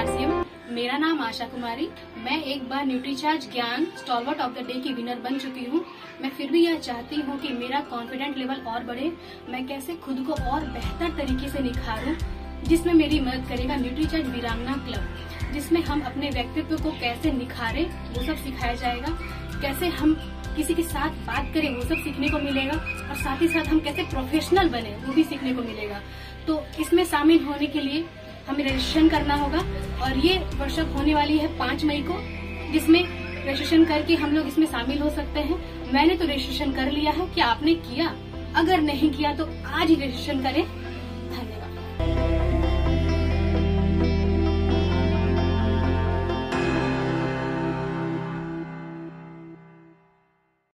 मेरा नाम आशा कुमारी। मैं एक बार न्यूट्रीचार्ज ज्ञान, स्टॉलवर्ट ऑफ़ द डे की विनर बन चुकी हूँ। मैं फिर भी यह चाहती हूँ कि मेरा कॉन्फिडेंट लेवल और बढ़े। मैं कैसे खुद को और बेहतर तरीके से निखारूं, जिसमें मेरी मदद करेगा न्यूट्रीचार्ज वीरांगना क्लब, जिसमें हम अपने व्यक्तित्व को कैसे निखारें, वो सब सिखाया जाएगा। कैसे हम किसी के साथ बात करें, वो सब सीखने को मिलेगा। और साथ ही साथ हम कैसे प्रोफेशनल बने, वो भी सीखने को मिलेगा। तो इसमें शामिल होने के लिए हमें रजिस्ट्रेशन करना होगा और ये वर्कशॉप होने वाली है पाँच मई को, जिसमें रजिस्ट्रेशन करके हम लोग इसमें शामिल हो सकते हैं। मैंने तो रजिस्ट्रेशन कर लिया है क्या आपने किया। अगर नहीं किया तो आज ही रजिस्ट्रेशन करें।